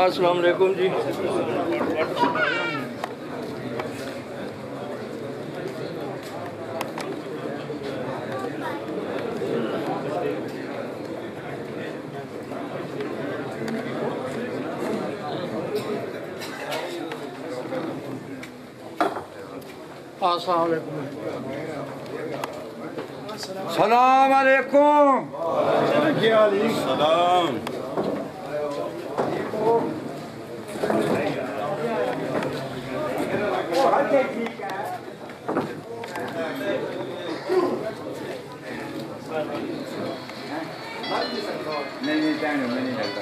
अस्सलाम वालेकुम जी। अस्सलाम वालेकुम सलाम अलैकुम Salam. नहीं नहीं टाइम में नहीं लगता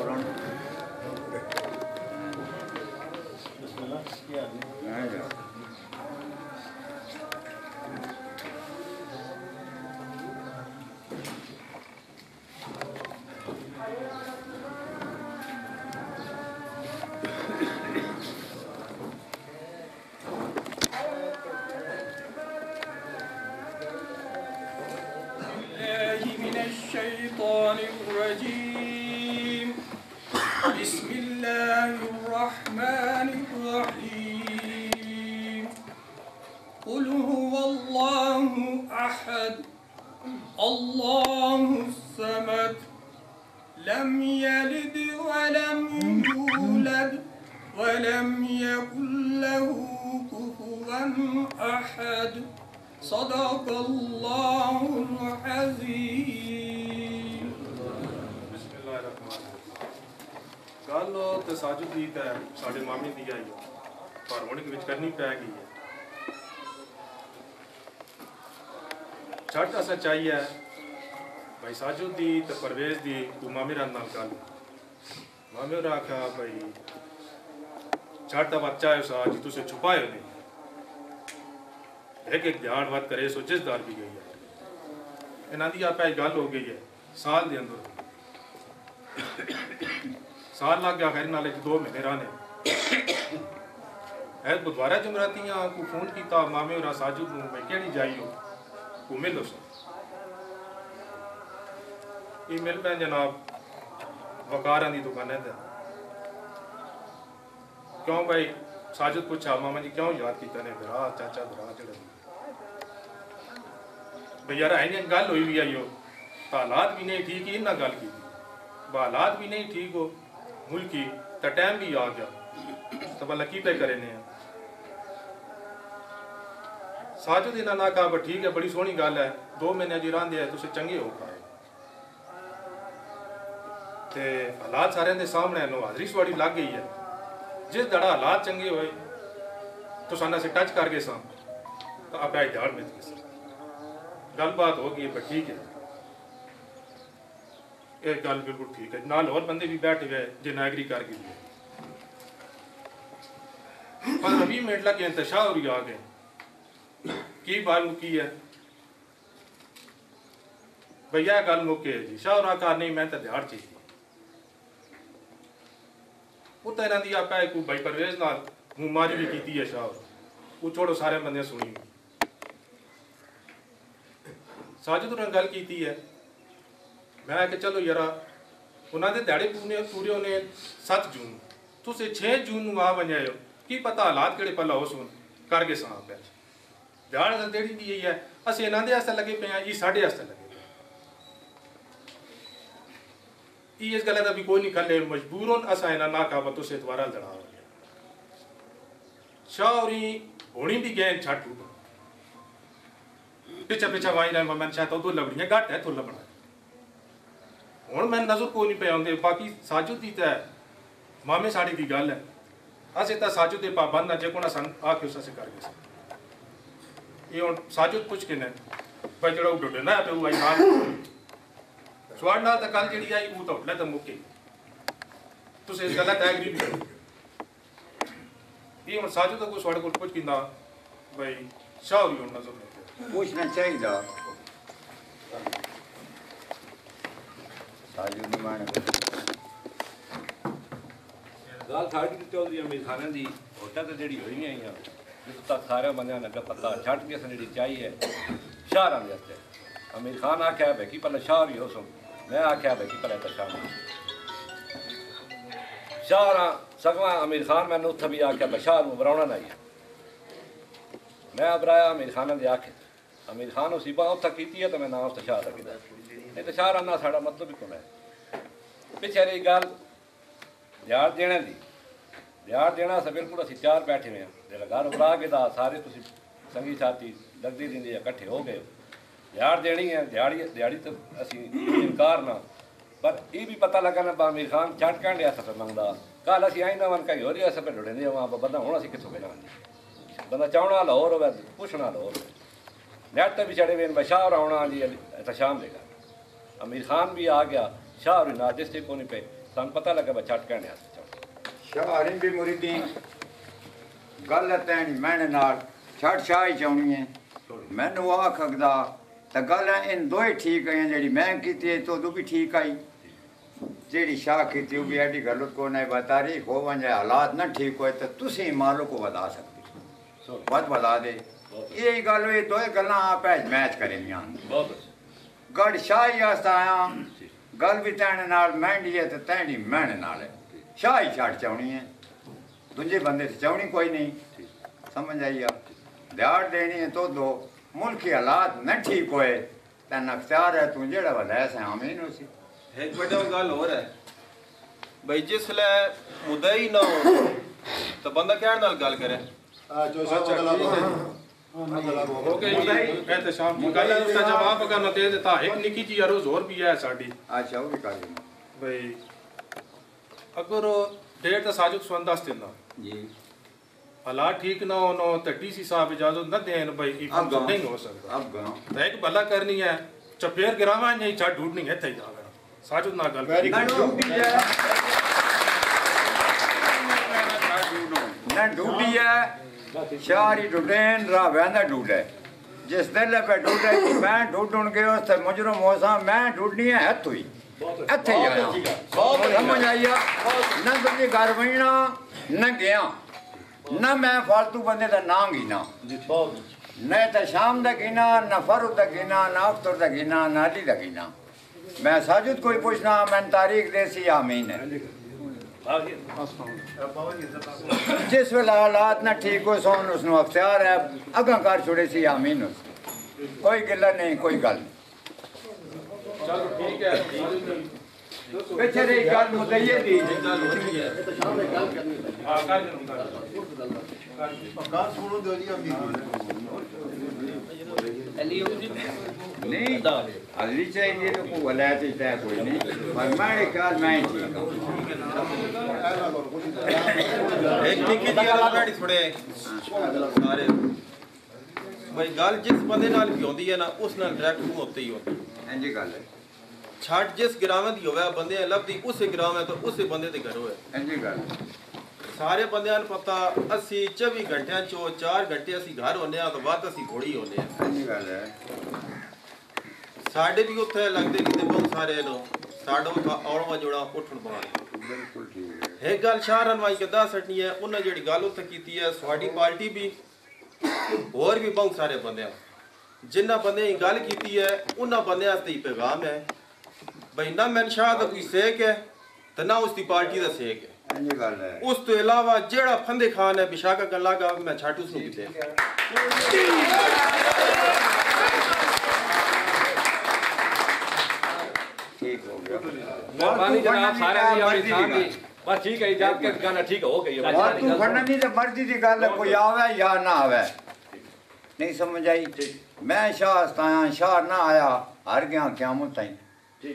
Corona. قل هو الله أحد الله الصمد لم يلد ولم يولد ولم يكن له كفوا أحد صدق الله العظيم ਕੱਲ ਤਸਾਜੁਦ ਦੀ ਤਾਂ ਸਾਡੇ ਮਾਮੇ ਦੀ ਆਈ ਹੈ ਪਰ ਹੁਣ ਵਿੱਚ ਕਰਨੀ ਪੈ ਗਈ ਹੈ ਛੱਟ ਅਸਾਂ ਚਾਹੀਏ ਭਾਈ ਸਾਜੂ ਦੀ ਤੇ ਪਰਵੇਜ਼ ਦੀ ਤੂੰ ਮਾਮੇ ਰਾਂ ਨਾਲ ਗੱਲ। ਮਾਮੇ ਰਾਂ ਕਹਾ ਭਾਈ, ਛੱਡ ਦਾ ਬੱਚਾ ਹੈ ਸਾ ਤੁਸੀਂ ਛੁਪਾਏ ਨਹੀਂ। ਇੱਕ ਇੱਕ ਧਿਆਨ ਵੱਧ ਕਰੇ, ਸੋ ਜਿਸਦਾਰ ਵੀ ਗਈ ਹੈ। ਇਹਨਾਂ ਦੀ ਆਪੇ ਗੱਲ ਹੋ ਗਈ ਹੈ, ਸਾਲ ਦੇ ਅੰਦਰ। ਸਾਲ ਲੱਗ ਗਿਆ, ਖੈਰ, ਨਾਲੇ ਦੋ ਮਹੀਨੇ ਰਾਨੇ ਹੈ ਬੁਧਵਾਰਾ ਜਮਰਾਤੀਆਂ ਕੋ ਫੋਨ ਕੀਤਾ, ਮਾਮੇ ਹੋਰਾਂ, ਸਾਜੂ ਨੂੰ, ਮੈਂ ਕਿਹੜੀ ਜਾਈਓ ਕੋ ਮਿਲੋ ਸੋ ਇਹ ਮਿਲ ਪੈ ਜਨਾਬ, ਵਕਾਰਾਂ ਦੀ ਦੁਕਾਨ ਹੈ ਤੇ ਕਿਉਂ ਭਾਈ? ਸਾਜਦ ਪੁੱਛਾ ਮਾਮਾ ਜੀ ਕਿਉਂ ਯਾਦ ਕੀਤਾ ਨੇ ਭਰਾ, ਚਾਚਾ, ਭਰਾ ਜਿਹੜੇ ਭਈ ਯਾਰ ਐਨੇ ਗੱਲ ਹੋਈ ਵੀ ਆਇਓ ਤਾਂ ਹਾਲਾਤ ਵੀ ਨਹੀਂ ਠੀਕ, ਇਹਨਾਂ ਗੱਲ ਕੀਤੀ ਹਾਲਾਤ ਵੀ ਨਹੀਂ ਠੀਕ ਹੋ, ਮੁਲਕੀ ਤਾਂ ਟਾਈਮ ਵੀ ਆ ਗਿਆ। ਤਾਂ ਭਲਾ ਕੀ ਪੈ ਕਰੇ ਨੇ ਸਾਜਦ ਇਹਨਾਂ ਨਾ ਕਹਾ ਠੀਕ ਹੈ, ਬੜੀ ਸੋਹਣੀ ਗੱਲ ਹੈ। ਦੋ ਮਹੀਨੇ ਜੀ ਰਹਿੰਦੇ ਆ, ਤੁਸੀਂ ਚੰਗੇ ਹੋ ਪਾਏ ਤੇ ਹਾਲਾਤ ਸਾਰਿਆਂ ਦੇ ਸਾਹਮਣੇ ਨੂੰ ਹਾਜ਼ਰੀ ਸਵਾੜੀ ਲੱਗ ਗਈ ਹੈ। ਜਿਸ ਦੜਾ ਹਾਲਾਤ ਚੰਗੇ ਹੋਏ ਤੁਸੀਂ ਨਾਲ ਟੱਚ ਕਰ ਗਏ ਸਾਂ ਤਾਂ ਆਪੇ ਜਾੜ ਮਿਲ ਗਈ ਗੱਲਬਾਤ ਹੋ ਗਈ ਪਰ ਠੀਕ ਹੈ। ਇਹ ਗੱਲ ਬਿਲਕੁਲ ਠੀਕ ਹੈ। ਨਾਲ ਹੋਰ ਬੰਦੇ ਵੀ ਬੈਠੇ ਹੋਏ, ਜੇ ਨਾਗਰੀ ਕਰ ਗਏ। ਹੈ ਪਰ 20 ਮਿੰਟ ਲੱਗੇ ਇੰਤਸ਼ਾਹ ਹੋ ਰਹੀ ਆ ਗਏ ਕੀ ਬਾਤ ਮੁਕੀ ਹੈ? ਭਈਆ ਗੱਲ ਮੁੱਕੇ ਜੀ, ਸ਼ਾਹਰਾ ਕਾ ਮੈਂ ਤਾਂ ਦਿਹਾੜ ਚ ਹੀ। ਉੱਤੇ ਇਹਨਾਂ ਦੀ ਆਪਾ ਕੋਈ ਬਾਈ ਪਰਵੇਜ਼ ਨਾਲ ਮੂਮਾਰੀ ਵੀ ਕੀਤੀ ਹੈ ਸ਼ਾਹ। ਉਹ ਛੋੜੋ ਸਾਰੇ ਬੰਦੇ ਸੁਣੀ ਸਾਜਦ ਨਾਲ ਗੱਲ ਕੀਤੀ ਹੈ। ਮੈਂ ਕਿ ਚਲੋ ਯਾਰਾ, ਉਹਨਾਂ ਦੇ ਦਿਹਾੜੇ ਪੂਰੇ ਪੂਰੇ ਹੋਣੇ 7 ਜੂਨ। ਤੁਸੀਂ 6 ਜੂਨ ਨੂੰ ਆ ਵੰਜਾਇਓ ਕੀ ਪਤਾ ਹਾਲਾਤ ਕਿਹੜੇ ਪੱਲਾ ਹੋ ਸੁਣ ਕਰਕੇ ਸਾਂ ਪਿਆ ਦਿਹਾੜ ਦਾ ਦੇੜੀ ਦੀ ਇਹ ਹੈ। ਅਸੀਂ ਇਹਨਾਂ ਦੇ ਵਾਸਤੇ ਲੱਗੇ ਪਏ ਆ ਇਹ ਸਾਡੇ ਵਾਸਤੇ ਲੱਗੇ ਪਏ ਇਹ ਇਸ ਗੱਲ ਦਾ ਵੀ ਕੋਈ ਨਹੀਂ ਕੱਲੇ ਮਜਬੂਰਨ ਅਸਾਂ ਇਹਨਾਂ ਨਾ ਕਾਬਤ ਤੋਂ ਸੇਤਵਾਰਾ ਲੜਾ ਸ਼ੌਰੀ ਹੋਣੀ ਵੀ ਗਏ ਛੱਡ ਪਿੱਛੇ ਪਿੱਛੇ ਵਾਈ ਨਾ ਮੈਂ ਚਾਹਤਾ ਉਹ ਲਬੜੀਆਂ ਘੱਟ ਹੈ ਤੋਂ ਲਬਣਾ ਹੁਣ ਮੈਂ ਨਜ਼ਰ ਕੋਈ ਨਹੀਂ ਪਿਆ ਹੁੰਦੇ ਬਾਕੀ ਸਾਜੂ ਦੀ ਤਾਂ ਮਾਮੇ ਸਾਡੀ ਦੀ ਗੱਲ ਹੈ। ਅਸੀਂ ਤਾਂ ਸਾਜੂ ਦੇ ਪਾਬੰਦ ਨਾ ਜੇ ਕੋਣਾ ਸਾਨੂੰ ਆ ਕੇ ਉਸ ਕਰ ਗਏ। ਸੀ। ਇਹ ਹੁਣ ਸਾਜੂ ਪੁੱਛ ਕੇ ਨੇ ਭਾਈ ਜਿਹੜਾ ਉਹ ਡੁੱਡੇ ਨਾ ਤੇ ਉਹ ਆਈ ਨਾਲ। ਸਵਾੜ ਨਾਲ ਤਾਂ ਕੱਲ ਜਿਹੜੀ ਆਈ ਉਹ ਤਾਂ ਤਾਂ ਮੁੱਕੇ। ਤੁਸੀਂ ਇਸ ਗੱਲ ਦਾ ਐਗਰੀ ਵੀ ਕਰੋ ਇਹ ਹੁਣ ਸਾਜੂ ਤਾਂ ਕੋਈ ਸਵਾੜ ਕੋਲ ਪੁੱਛ ਕਿੰਦਾ ਭਾਈ ਸ਼ਾਹਰੀ ਹੁਣ ਨਜ਼ਰ ਨਹੀਂ ਪੁੱਛਣਾ ਚਾਹੀਦਾ। ਸਾਜੂ ਦੀ ਮਾਣ ਗੱਲ ਸਾਡੀ ਚੌਧਰੀ ਅਮੀਰ ਖਾਨ ਦੀ। ਹੋਟਾ ਤੇ ਜਿਹੜੀ ਹੋਈ ਨਹੀਂ ਆਈਆਂ ਜਿੱਥੋਂ ਤੱਕ ਸਾਰਿਆਂ ਬੰਦਿਆਂ ਨੇ ਅੱਗੇ ਪਤਾ, ਛੱਡ ਕੇ ਜਿਹੜੀ ਚਾਹੀ ਹੈ ਸ਼ਾਹਰਾਂ ਦੇ ਵਾਸਤੇ ਅਮੀਰ ਖਾਨ ਆਖਿਆ ਬੈ ਕਿ ਪਹਿਲਾਂ ਸ਼ਾਹਰ ਹੀ ਹੋ ਮੈਂ ਆਖਿਆ ਬੈ ਕਿ ਪਹਿਲਾਂ ਤਾਂ ਸ਼ਾਹ ਸ਼ਾਹਰਾਂ ਸਗਵਾ ਅਮੀਰ ਖਾਨ ਮੈਨੂੰ ਉੱਥੇ ਵੀ ਆਖਿਆ ਬਸ਼ਾਰ ਨੂੰ ਬਰਾਉਣਾ ਨਹੀਂ ਹੈ। ਮੈਂ ਅਬਰਾਇਆ ਅਮੀਰ ਖਾਨ ਦੇ ਆਖੇ। ਅਮੀਰ ਖਾਨ ਉਸੀ ਬਾ ਉੱਥੇ ਕੀਤੀ ਹੈ ਤਾਂ ਮੈਂ ਨਾਮ ਉੱਥੇ ਸ਼ਾਹ ਰੱਖਦਾ ਨਹੀਂ ਤਾਂ ਸ਼ਾਹਰਾਂ ਨਾਲ ਸਾਡਾ ਮਤਲਬ ਹੀ ਕੋਈ ਹੈ? ਪਿੱਛੇ ਰਹੀ ਗੱਲ ਦਿਹਾੜ ਦੇਣਾ ਦੀ। ਦਿਹਾੜ ਦੇਣਾ ਸੇ ਬਿਲਕੁਲ ਅਸੀਂ ਚਾਰ ਬੈਠੇ ਹੋਏ ਹਾਂ। ਜਿਹੜਾ ਘਰ ਉਪਰਾ ਕੇ ਦਾ ਸਾਰੇ ਤੁਸੀਂ ਸੰਗੀ ਸਾਥੀ ਲੱਗਦੀ ਦਿੰਦੇ ਇਕੱਠੇ ਹੋ ਗਏ ਦਿਹਾੜ ਦੇਣੀ ਹੈ ਦਿਹਾੜੀ ਦਿਹਾੜੀ ਤਾਂ ਅਸੀਂ ਇਨਕਾਰ ਨਾ ਪਰ ਇਹ ਵੀ ਪਤਾ ਲੱਗਾ ਨਾ ਬਾਮੀਰ ਖਾਨ ਛੱਡ ਕਹਿਣ ਲਿਆ ਸਫਰ ਮੰਗਦਾ ਕੱਲ ਅਸੀਂ ਆਈ ਨਾ ਮਨ ਕਹੀ ਹੋ ਰਿਹਾ ਸਫਰ ਢੁੱਡੇ ਨੇ ਵਾਂ ਬੰਦਾ ਹੁਣ ਅਸੀਂ ਕਿੱਥੋਂ ਬਣਾ ਬੰਦਾ ਚਾਹਣਾ ਲਾਹੌਰ ਹੋਵੇ, ਪੁੱਛਣਾ ਲਾਹੌਰ। ਨੈਟ ਤੇ ਵੀ ਚੜੇ ਵੇ ਬਸ਼ਾਰ ਆਉਣਾ ਜੀ ਇੱਥੇ ਸ਼ਾਮ ਦੇਗਾ ਅਮੀਰ ਖਾਨ ਵੀ ਆ ਗਿਆ, ਸ਼ਾਹ ਵੀ ਨਾ ਜਿਸ ਤੇ ਕੋਈ ਨਹੀਂ ਪਏ। ਸਾਨੂੰ ਪਤਾ ਲੱਗਾ ਬਾ ਛੱਡ ਕਹਿਣ ਸ਼ਾਹਰੀ ਵੀ ਮੁਰੀਦੀ, ਗੱਲ ਤੈਣੀ ਮੈਨੇ ਨਾਲ ਛੱਡ ਛਾਈ ਚਾਉਣੀ ਹੈ ਮੈਨੂੰ ਆਖਦਾ ਤਾਂ ਗੱਲ ਇਨ ਦੋਏ ਠੀਕ ਆਈਆਂ ਜਿਹੜੀ ਮੈਂ ਕੀਤੀ ਹੈ ਦੂ ਵੀ ਠੀਕ ਆਈ। ਜਿਹੜੀ ਸ਼ਾਹ ਕੀਤੀ ਉਹ ਵੀ ਐਡੀ ਗੱਲ ਕੋ ਨਹੀਂ ਬਤਾਰੀ ਹੋ ਵੰਜੇ ਹਾਲਾਤ ਨਾ ਠੀਕ ਹੋਏ, ਤਾਂ ਤੁਸੀਂ ਮਾਲੋ ਕੋ ਵਧਾ ਸਕਦੇ ਵੱਧ ਵਧਾ ਦੇ। ਇਹ ਗੱਲ ਇਹ ਦੋਏ ਗੱਲਾਂ ਆਪੇ ਮੈਚ ਕਰੇਂਗੀਆਂ। ਬਹੁਤ ਗੜ ਸ਼ਾਹੀ ਆਸਤਾ ਆਇਆ, ਗੱਲ ਵੀ ਤੈਨ ਨਾਲ ਮਹਿੰਦੀ ਹੈ ਤੇ ਤੈਨੀ ਮਹਿਣ ਨਾਲ ਹੈ ਸ਼ਾਹੀ ਛੱਡ ਚਾਉਣੀ ਹੈ। ਦੂਜੇ ਬੰਦੇ ਤੇ ਚਾਉਣੀ ਕੋਈ ਨਹੀਂ। ਸਮਝ ਆਈ ਆ? ਦਿਹਾੜ ਦੇਣੀ ਹੈ ਤੋ ਦੋ। ਮੁਲਕੀ ਹਾਲਾਤ ਨਾ ਠੀਕ ਹੋਏ। ਤਾਂ ਨਖਤਿਆਰ ਹੈ ਤੂੰ ਜਿਹੜਾ ਵਧਾਇਆ ਸੈਂ ਆਮੀਨ ਉਸੇ ਇੱਕ ਵੱਡਾ ਗੱਲ ਹੋਰ ਹੈ। ਬਈ ਜਿਸ ਲੈ ਮੁੱਦਾ ਹੀ ਨਾ ਹੋ ਤਾਂ ਬੰਦਾ ਕਹਿਣ ਨਾਲ ਗੱਲ ਕਰੇ। ਹੋ ਗਏ ਜੀ। ਇਹ ਤਾਂ ਸ਼ਾਮ ਦੀ ਗੱਲ ਹੈ ਉਸਦਾ ਜਵਾਬ ਕਰਨਾ ਤੇ ਦਿੱਤਾ। ਇੱਕ ਨਿੱਕੀ ਜੀ ਰੋਜ਼ ਹੋਰ ਵੀ ਹੈ ਸਾਡੀ। ਅੱਛਾ ਉਹ ਵੀ ਕਰ ਬਈ ਅਗਰ ਡੇਟ ਦਾ ਸਾਜੁਕ ਸੰਦਾਸ ਦਿੰਦਾ ਜੀ ਹਾਲਾਤ ਠੀਕ ਨਾ ਹੋਣ ਤਾਂ ਡੀਸੀ ਸਾਹਿਬ ਇਜਾਜ਼ਤ ਨਾ ਦੇਣ ਬਈ ਇਹ ਕੰਮ ਅਬ ਨਹੀਂ ਹੋ ਸਕਦਾ ਅਬ ਗਾ ਤਾਂ ਇੱਕ ਭਲਾ ਕਰਨੀ ਹੈ ਚਪੇਰ ਗਿਰਾਵਾ ਨਹੀਂ ਛੱਡ ਢੂਡਣੀ ਇੱਥੇ ਹੀ ਜਾਵੇ ਸਾਜੁਕ ਨਾਲ ਗੱਲ ਕਰੀ। ਨਾ ਡੂਟੀ ਹੈ ਨਾ ਡੂਟੀ ਹੈ ਸ਼ਾਰੀ ਡੁੱਡੇਨ ਰਾ ਵੈਂਦਾ ਡੂਡੇ ਜਿਸ ਦਿਨ ਪੇ ਡੂਡੇ ਕਿ ਮੈਂ ਡੂਡਣ ਗਿਆ ਇੱਥੇ ਹੀ ਸਮਝ ਆਇਆ ਨਾ ਤੁਸੀਂ ਘਰ ਵਈਣਾ ਨਾ ਗਿਆ। ਨਾ ਮੈਂ ਫालतू ਬੰਦੇ ਦਾ ਨਾਮ ਗਿਨਾ ਨਾ ਤਾਂ ਸ਼ਾਮ ਦਾ ਗਿਨਾ ਨਾ ਫਰਦ ਦਾ ਗਿਨਾ ਨਾ ਅਫਤਰ ਦਾ ਗਿਨਾ ਨਾ ਅਲੀ ਦਾ ਗਿਨਾ ਮੈਂ ਸਾਜੁਦ ਕੋਈ ਪੁੱਛਣਾ ਮੈਂ ਤਾਰੀਖ ਦੇ ਸੀ ਆਮੀਨ ਹੈ ਜਿਸ ਵੇਲੇ ਹਾਲਾਤ ਨਾ ਠੀਕ ਹੋ ਸੋਨ ਉਸ ਨੂੰ ਅਖਤਿਆਰ ਹੈ। ਅਗਾਂ ਕਰ ਛੋੜੇ ਸੀ ਆਮੀਨ ਉਸ ਕੋਈ ਗਿੱਲਾ ਨਹੀਂ, ਕੋਈ ਗੱਲ ਨਹੀਂ। ਚਲੋ ਠੀਕ ਹੈ ਪਿੱਛੇ ਦੀ ਗੱਲ ਮੁਦਈਏ ਦੀ ਹਾਂ ਕਰ ਜਰੂਰ ਨਹੀਂ ਅਲੀ ਚਾਹੀਦੀ ਤਾਂ ਕੋਈ ਵਲਾਇਤ ਹੀ ਤੈ ਕੋਈ ਨਹੀਂ। ਪਰ ਮੈਂ ਕਾਲ ਮੈਂ ਹੀ ਠੀਕ ਹਾਂ ਇੱਕ ਨਿੱਕੀ ਜੀ ਗੱਲ ਤੁਹਾਡੀ ਸੁਣੇ ਸਾਰੇ। ਬਈ ਗੱਲ ਜਿਸ ਬੰਦੇ ਨਾਲ ਵੀ ਹੁੰਦੀ ਹੈ ਨਾ ਉਸ ਨਾਲ ਡਾਇਰੈਕਟ ਮੂੰਹ ਉੱਤੇ ਹੀ ਹੁੰਦੀ ਇੰਜੀ ਗੱਲ ਹੈ। ਛੱਡ ਜਿਸ ਗ੍ਰਾਮ ਦੀ ਹੋਵੇ ਬੰਦੇ ਲੱਭਦੀ ਉਸੇ ਗ੍ਰਾਮ ਹੈ ਤਾਂ ਉਸੇ ਬੰਦੇ ਦੇ ਘਰ ਹੋਏ ਇੰਜੀ ਗੱਲ ਸਾਰੇ ਬੰਦਿਆਂ ਨੂੰ ਪਤਾ ਅਸੀਂ 24 ਘੰਟਿਆਂ ਚੋਂ 4 ਘੰਟੇ ਅਸੀਂ ਘਰ ਹੁੰਦੇ ਆ ਤਾਂ ਬਾਅਦ ਅਸੀਂ ਘੋੜੀ ਹੁੰਦੇ ਆ ਇੰਜੀ ਗੱਲ ਹੈ। ਸਾਡੇ ਵੀ ਉੱਥੇ ਲੱਗਦੇ ਕਿਤੇ ਬਹੁਤ ਸਾਰੇ ਨੂੰ। ਸਾਡਾ ਉੱਥੇ ਆਉਣ ਵਾ ਜੋੜਾ ਉੱਠਣ ਪਾਉਣ। ਬਿਲਕੁਲ ਠੀਕ ਹੈ। ਇੱਕ ਗੱਲ ਸ਼ਾਹ ਰਨਵਾਈ ਕੇ ਦੱਸ ਸਟਣੀ ਹੈ ਉਹਨਾਂ ਜਿਹੜੀ ਗੱਲ ਉੱਥੇ ਕੀਤੀ ਹੈ ਸਾਡੀ ਪਾਰਟੀ ਵੀ ਹੋਰ ਵੀ ਬਹੁਤ ਸਾਰੇ ਬੰਦਿਆਂ ਜਿਨ੍ਹਾਂ ਬੰਦਿਆਂ ਦੀ ਗੱਲ ਕੀਤੀ ਹੈ ਉਹਨਾਂ ਬੰਦਿਆਂ ਤੇ ਹੀ ਪੈਗਾਮ ਹੈ। ਬਈ ਨਾ ਮਨ ਸ਼ਾਹ ਦਾ ਕੋਈ ਸੇਕ ਹੈ ਤੇ ਨਾ ਉਸ ਦੀ ਪਾਰਟੀ ਦਾ ਸੇਕ ਹੈ। ਇੰਜ ਗੱਲ ਹੈ। ਉਸ ਤੋਂ ਇਲਾਵਾ ਜਿਹੜਾ ਫੰਦੇ ਖਾਨ ਹੈ ਬਿਸ਼ਾਕਾ ਗੱਲਾਂ ਗਾ ਮੈਂ ਛੱਡ ਉਸ ਨੂੰ ਕਿਤੇ। ਠੀਕ ਹੋ ਗਿਆ। ਮਿਹਰਬਾਨੀ ਜਨਾਬ ਸਾਰਿਆਂ ਦੀ ਆਪਣੀ ਥਾਂ ਦੀ ਬਸ ਠੀਕ ਹੈ ਜਦ ਤੱਕ ਗੱਲ ਠੀਕ ਹੋ ਗਈ ਹੈ। ਔਰ ਤੂੰ ਫੜਨ ਦੀ ਤੇ ਮਰਜ਼ੀ ਦੀ ਗੱਲ ਹੈ ਕੋਈ ਆਵੇ ਜਾਂ ਨਾ ਆਵੇ। ਨਹੀਂ ਸਮਝ ਆਈ। ਮੈਂ ਸ਼ਾਹ ਸਤਾਇਆ ਸ਼ਾਹ ਨਾ ਆਇਆ ਹਰ ਗਿਆ ਕਿਆਮਤ ਤਾਈਂ। ਵਾਹ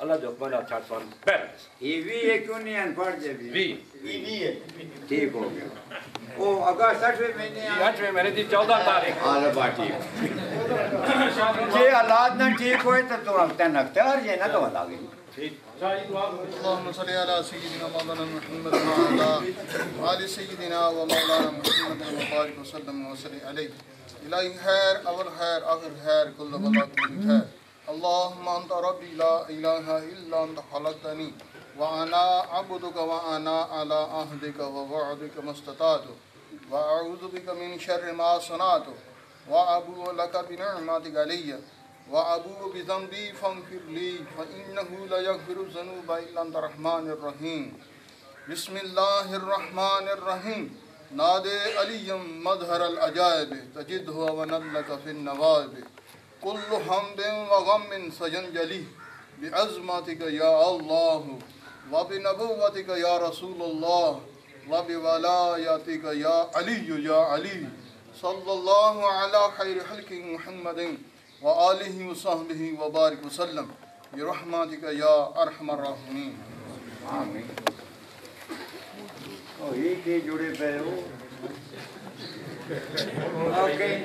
Allah Lokman और थर्ड वन पेरेंट्स ये वी है क्यों नहीं अनपढ़ जब वी वी वी है ठीक हो गया ओ अगस्त आठवें महीने आठवें महीने थी चौदह तारीख हाँ रबा ठीक जे हालात ना ठीक होए तो तो रखते हैं रखते और ये ना तो बता गई اللهم صل على سيدنا مولانا محمد وعلى آل سيدنا ومولانا محمد وبارك وسلم وسلم عليه إلهي خير أول خير آخر خير كل بلاء كل خير اللهم أنت ربي لا إله إلا أنت خلقتني وأنا عبدك وأنا على عهدك ووعدك ما استطعت وأعوذ بك من شر ما صنعت وأبو لك بنعمتك علي وأبوء بذنبي فاغفر لي فإنه لا يغفر الذنوب إلا أنت الرحمن الرحيم بسم الله الرحمن الرحيم نادي علي مظهر العجائب تجده ونلك في النوائب कुल्लु हमदिन व गमिन सजनजली बिअज़मतिक या अल्लाह व बिनबुवतिक या रसूलुल्लाह व बिवलायतिक या अली या अली सल्लल्लाहु अला खैर खल्कि मुहम्मदिन व आलिहि व सहबिहि व बारिक वसल्लम बिरहमतिक या अरहमर रहीम आमीन। और एक ही जुड़े पे हो। Okay.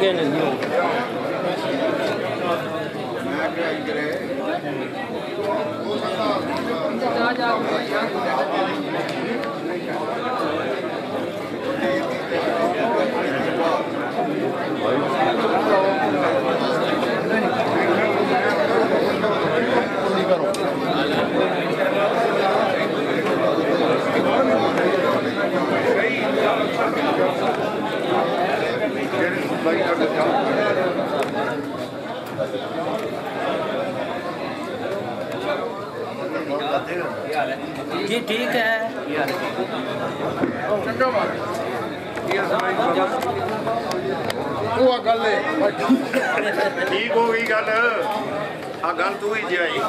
给了你 ਜੀ ਠੀਕ ਹੈ। ਚੰਗਾ ਬਾਤ ਗੱਲ ਠੀਕ ਹੋ ਗਈ ਗੱਲ। ਆ ਗੱਲ ਤੂੰ ਹੀ ਜਾਈ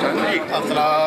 ਚੰਗੀ ਅਸਲਾ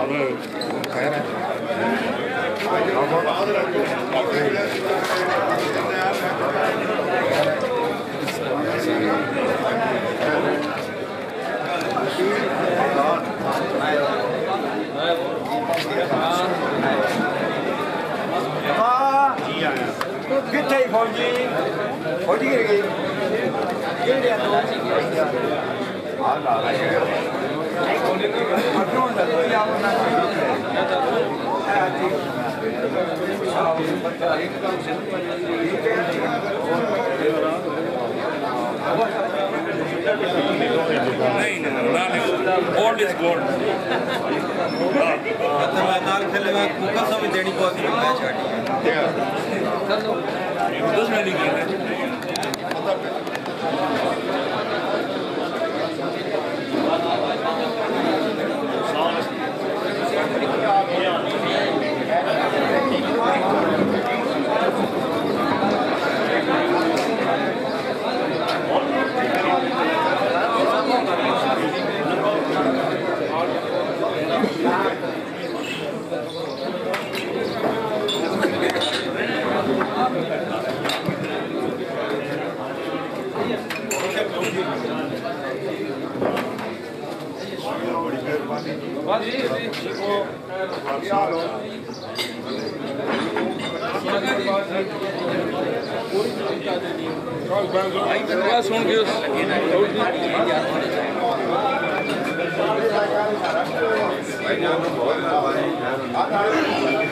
오늘 가야만 끝에 번지 번지게 이렇게 열려야 또 아나 나가요. गोल्ड इज़ गोल्ड लगातार खेले में कुकर समय देनी बहुत ही मैच हटी है दस में नहीं खेलते ਦਾ ਕੋਈ ਆਪ ਨਾ